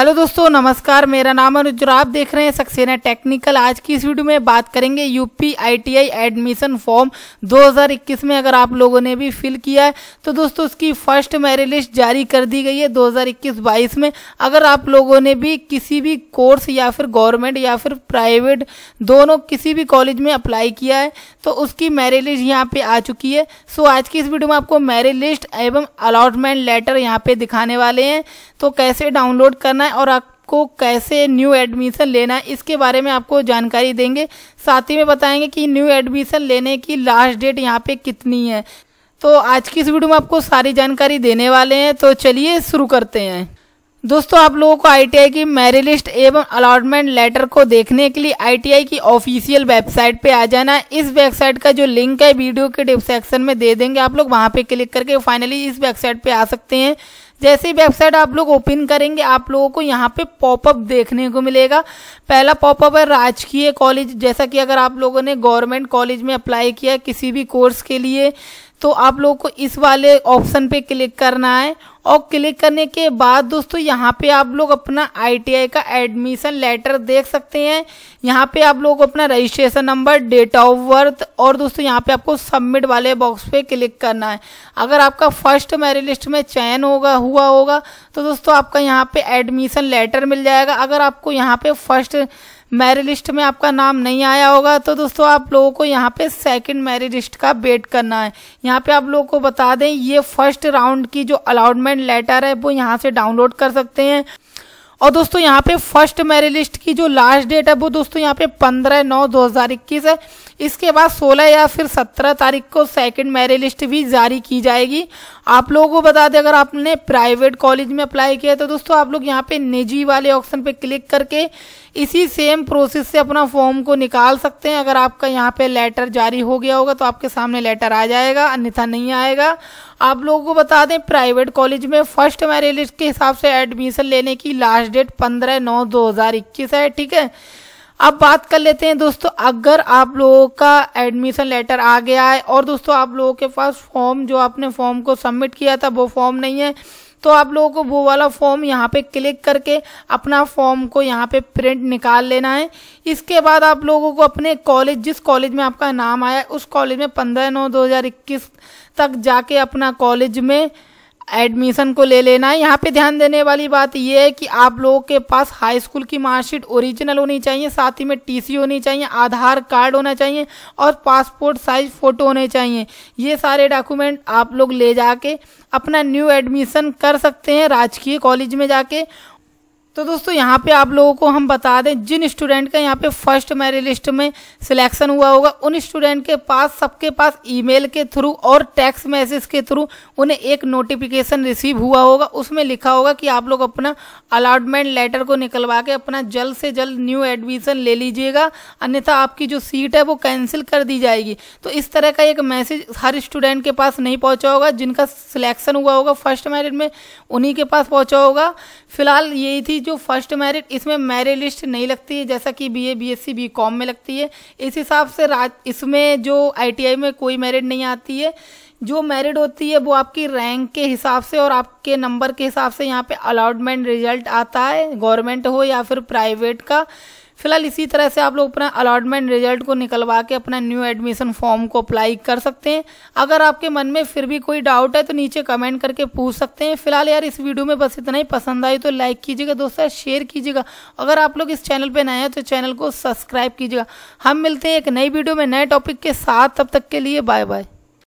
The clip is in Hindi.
हेलो दोस्तों, नमस्कार, मेरा नाम अनुज आप देख रहे हैं सक्सेना टेक्निकल। आज की इस वीडियो में बात करेंगे यूपी आईटीआई एडमिशन फॉर्म 2021 में, अगर आप लोगों ने भी फिल किया है। तो दोस्तों, उसकी फ़र्स्ट मेरिट लिस्ट जारी कर दी गई है 2021-22 में। अगर आप लोगों ने भी किसी भी कोर्स या फिर गवर्नमेंट या फिर प्राइवेट दोनों किसी भी कॉलेज में अप्लाई किया है तो उसकी मेरिट लिस्ट यहाँ पे आ चुकी है। सो, आज की इस वीडियो में आपको मेरिट लिस्ट एवं अलॉटमेंट लेटर यहाँ पे दिखाने वाले हैं। तो कैसे डाउनलोड करना है और आपको कैसे न्यू एडमिशन लेना है, इसके बारे में आपको जानकारी देंगे। साथ ही में बताएँगे कि न्यू एडमिशन लेने की लास्ट डेट यहाँ पे कितनी है। तो आज की इस वीडियो में आपको सारी जानकारी देने वाले हैं तो चलिए शुरू करते हैं। दोस्तों, आप लोगों को आईटीआई की मेरिट लिस्ट एवं अलॉटमेंट लेटर को देखने के लिए आईटीआई की ऑफिशियल वेबसाइट पे आ जाना इस वेबसाइट का जो लिंक है, वीडियो के डिस्क्रिप्शन में दे देंगे। आप लोग वहाँ पे क्लिक करके फाइनली इस वेबसाइट पे आ सकते हैं। जैसे ही वेबसाइट आप लोग ओपन करेंगे, आप लोगों को यहाँ पे पॉपअप देखने को मिलेगा। पहला पॉपअप है राजकीय कॉलेज। जैसा कि अगर आप लोगों ने गवर्नमेंट कॉलेज में अप्लाई किया किसी भी कोर्स के लिए तो आप लोगों को इस वाले ऑप्शन पे क्लिक करना है और क्लिक करने के बाद दोस्तों यहाँ पे आप लोग अपना आईटीआई का एडमिशन लेटर देख सकते हैं। यहाँ पे आप लोग अपना registration number date of birth और दोस्तों यहाँ पे आपको सबमिट वाले बॉक्स पे क्लिक करना है। अगर आपका फ़र्स्ट मेरिट लिस्ट में चयन होगा, हुआ होगा तो दोस्तों आपका यहाँ पे एडमिशन लेटर मिल जाएगा। अगर आपको यहाँ पे फ़र्स्ट मेरिट लिस्ट में आपका नाम नहीं आया होगा तो दोस्तों आप लोगों को यहाँ पे सेकंड मेरिट लिस्ट का वेट करना है। यहाँ पे आप लोगों को बता दें, ये फ़र्स्ट राउंड की जो अलाउटमेंट लेटर है, वो यहाँ से डाउनलोड कर सकते हैं। और दोस्तों यहाँ पे फ़र्स्ट मैरिज लिस्ट की जो लास्ट डेट है, वो दोस्तों यहाँ पे पंद्रह नौ दो हज़ार इक्कीस है। इसके बाद 16 या फिर 17 तारीख को सेकंड मैरिज लिस्ट भी जारी की जाएगी। आप लोगों को बता दें, अगर आपने प्राइवेट कॉलेज में अप्लाई किया तो दोस्तों आप लोग यहाँ पे निजी वाले ऑप्शन पे क्लिक करके इसी सेम प्रोसेस से अपना फॉर्म को निकाल सकते हैं। अगर आपका यहाँ पे लेटर जारी हो गया होगा तो आपके सामने लेटर आ जाएगा, अन्यथा नहीं आएगा। आप लोगों को बता दें प्राइवेट कॉलेज में फ़र्स्ट मेरिट लिस्ट के हिसाब से एडमिशन लेने की लास्ट डेट पंद्रह नौ दो हज़ार इक्कीस है, ठीक है? अब बात कर लेते हैं दोस्तों, अगर आप लोगों का एडमिशन लेटर आ गया है, और दोस्तों आप लोगों के पास फॉर्म जो आपने फॉर्म को सबमिट किया था, वो फॉर्म नहीं है तो आप लोगों को वो वाला फॉर्म यहाँ पे क्लिक करके अपना फॉर्म को यहाँ पे प्रिंट निकाल लेना है। इसके बाद आप लोगों को अपने कॉलेज जिस कॉलेज में आपका नाम आया, उस कॉलेज में पंद्रह नौ दो तक जाके अपना कॉलेज में एडमिशन को ले लेना है। यहाँ पे ध्यान देने वाली बात यह है कि आप लोगों के पास हाई स्कूल की मार्कशीट ओरिजिनल होनी चाहिए, साथ ही में टीसी होनी चाहिए, आधार कार्ड होना चाहिए और पासपोर्ट साइज़ फ़ोटो होने चाहिए। ये सारे डॉक्यूमेंट आप लोग ले जाके अपना न्यू एडमिशन कर सकते हैं राजकीय कॉलेज में जाके। तो दोस्तों, यहाँ पे आप लोगों को हम बता दें, जिन स्टूडेंट का यहाँ पे फ़र्स्ट मेरिट लिस्ट में सिलेक्शन हुआ होगा, उन स्टूडेंट के पास, सबके पास ईमेल के थ्रू और टेक्स्ट मैसेज के थ्रू उन्हें एक नोटिफिकेशन रिसीव हुआ होगा। उसमें लिखा होगा कि आप लोग अपना अलाटमेंट लेटर को निकलवा के अपना जल्द से जल्द न्यू एडमिशन ले लीजिएगा, अन्यथा आपकी जो सीट है वो कैंसिल कर दी जाएगी। तो इस तरह का एक मैसेज हर स्टूडेंट के पास नहीं पहुँचा होगा, जिनका सिलेक्शन हुआ होगा फ़र्स्ट मेरिट में, उन्हीं के पास पहुँचा होगा। फ़िलहाल यही थी फ़र्स्ट मेरिट, इसमें मेरिट लिस्ट नहीं लगती है, जैसा कि BA BSc B S C B com में लगती है। इस हिसाब से इसमें जो आईटीआई में कोई मेरिट नहीं आती है। जो मेरिट होती है, वो आपकी रैंक के हिसाब से और आपके नंबर के हिसाब से यहाँ पे अलॉटमेंट रिज़ल्ट आता है गवर्नमेंट हो या फिर प्राइवेट का। फ़िलहाल इसी तरह से आप लोग अपना अलॉटमेंट रिज़ल्ट को निकलवा के अपना न्यू एडमिशन फॉर्म को अप्लाई कर सकते हैं। अगर आपके मन में फिर भी कोई डाउट है तो नीचे कमेंट करके पूछ सकते हैं। फ़िलहाल यार, इस वीडियो में बस इतना ही। पसंद आई तो लाइक कीजिएगा दोस्तों शेयर कीजिएगा। अगर आप लोग इस चैनल पर नए हैं तो चैनल को सब्सक्राइब कीजिएगा। हम मिलते हैं एक नई वीडियो में नए टॉपिक के साथ। तब तक के लिए बाय बाय